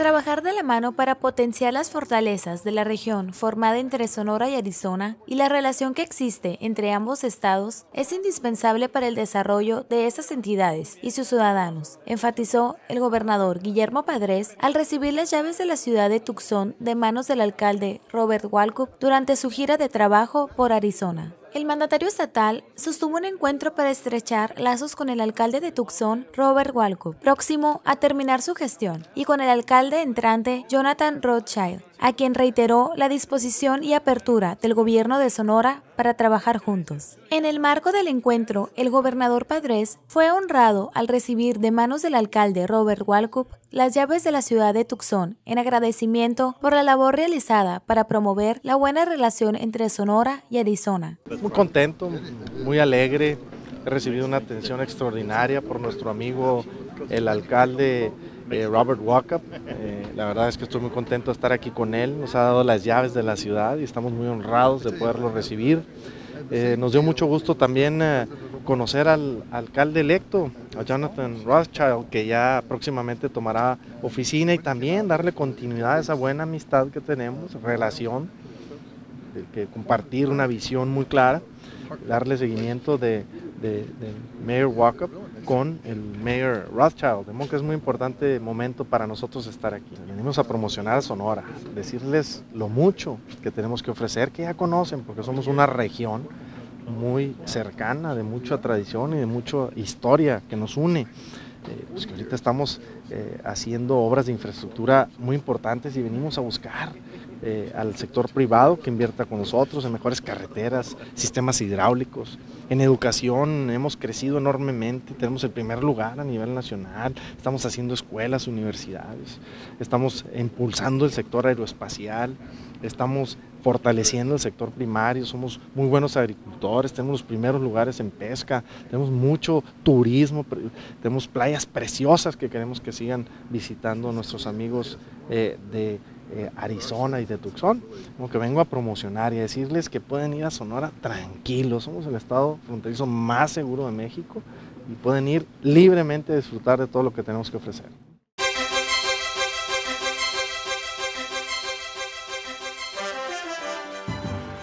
Trabajar de la mano para potenciar las fortalezas de la región formada entre Sonora y Arizona y la relación que existe entre ambos estados es indispensable para el desarrollo de esas entidades y sus ciudadanos, enfatizó el gobernador Guillermo Padres al recibir las llaves de la ciudad de Tucson de manos del alcalde Robert Walkup durante su gira de trabajo por Arizona. El mandatario estatal sostuvo un encuentro para estrechar lazos con el alcalde de Tucson, Robert Walkup, próximo a terminar su gestión, y con el alcalde entrante, Jonathan Rothschild, a quien reiteró la disposición y apertura del gobierno de Sonora para trabajar juntos. En el marco del encuentro, el gobernador Padres fue honrado al recibir de manos del alcalde Robert Walkup las llaves de la ciudad de Tucson en agradecimiento por la labor realizada para promover la buena relación entre Sonora y Arizona. Muy contento, muy alegre, he recibido una atención extraordinaria por nuestro amigo el alcalde eh, Robert Walkup. Eh, la verdad es que estoy muy contento de estar aquí con él. Nos ha dado las llaves de la ciudad y estamos muy honrados de poderlo recibir. Eh, nos dio mucho gusto también conocer al alcalde electo, a Jonathan Rothschild, que ya próximamente tomará oficina y también darle continuidad a esa buena amistad que tenemos, relación, que compartir una visión muy clara, darle seguimiento de, de, Mayor Walkup con el Mayor Rothschild. De que es muy importante momento para nosotros estar aquí. Venimos a promocionar a Sonora, decirles lo mucho que tenemos que ofrecer, que ya conocen, porque somos una región muy cercana, de mucha tradición y de mucha historia que nos une. Eh, pues que ahorita estamos eh, haciendo obras de infraestructura muy importantes y venimos a buscar eh, al sector privado que invierta con nosotros en mejores carreteras, sistemas hidráulicos. En educación hemos crecido enormemente, tenemos el primer lugar a nivel nacional, estamos haciendo escuelas, universidades, estamos impulsando el sector aeroespacial, estamos fortaleciendo el sector primario, somos muy buenos agricultores, tenemos los primeros lugares en pesca, tenemos mucho turismo, tenemos playas preciosas que queremos que sigan visitando nuestros amigos eh, de eh, Arizona y de Tucson, como que vengo a promocionar y a decirles que pueden ir a Sonora tranquilos, somos el estado fronterizo más seguro de México y pueden ir libremente a disfrutar de todo lo que tenemos que ofrecer.